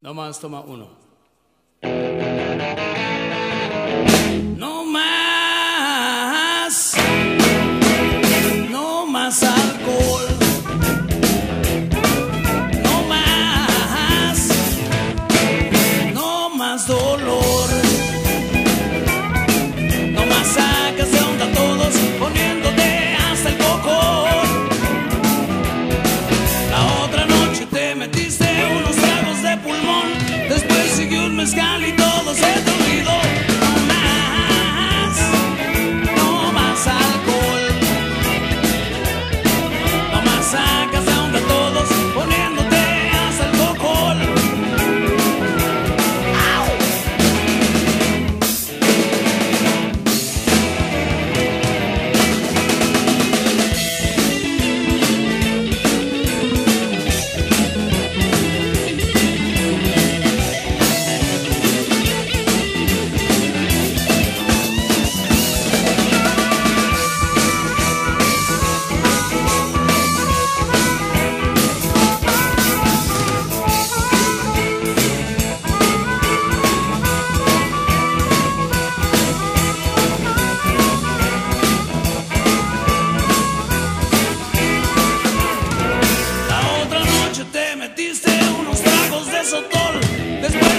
Nomás toma uno. seguir un mezcal y todo se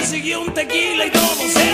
siguió un tequila y todo se